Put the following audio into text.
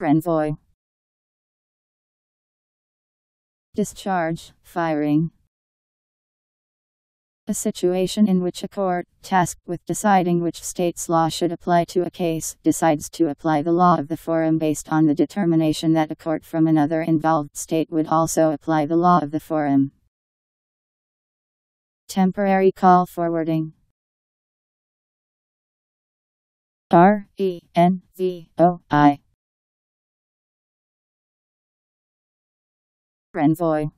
Renvoi. Discharge, firing. A situation in which a court, tasked with deciding which state's law should apply to a case, decides to apply the law of the forum based on the determination that a court from another involved state would also apply the law of the forum. Temporary call forwarding. R E N V O I. Renvoi.